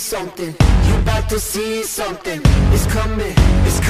something. You about to see something. It's coming, it's coming.